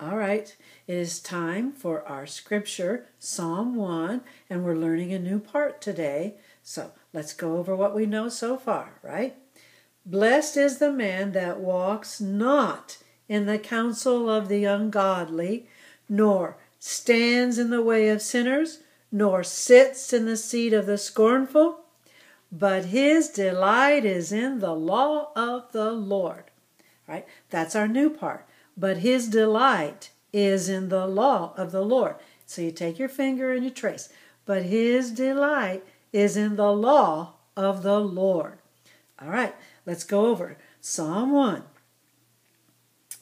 All right, it is time for our scripture, Psalm 1, and we're learning a new part today. So let's go over what we know so far, right? Blessed is the man that walks not in the counsel of the ungodly, nor stands in the way of sinners, nor sits in the seat of the scornful, but his delight is in the law of the Lord. Right? That's our new part but his delight is in the law of the Lord. So you take your finger and you trace. But his delight is in the law of the Lord. All right, let's go over Psalm 1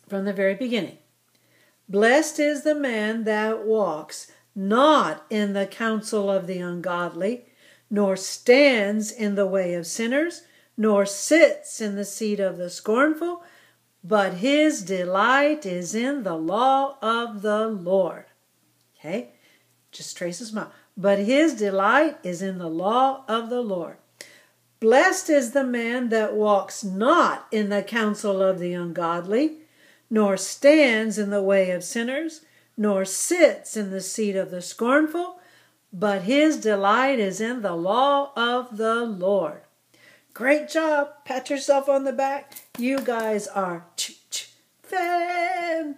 from the very beginning. Blessed is the man that walks not in the counsel of the ungodly, nor stands in the way of sinners, nor sits in the seat of the scornful but his delight is in the law of the Lord. Okay? Just trace his mouth. But his delight is in the law of the Lord. Blessed is the man that walks not in the counsel of the ungodly, nor stands in the way of sinners, nor sits in the seat of the scornful, but his delight is in the law of the Lord. Great job. Pat yourself on the back. You guys are fantastic.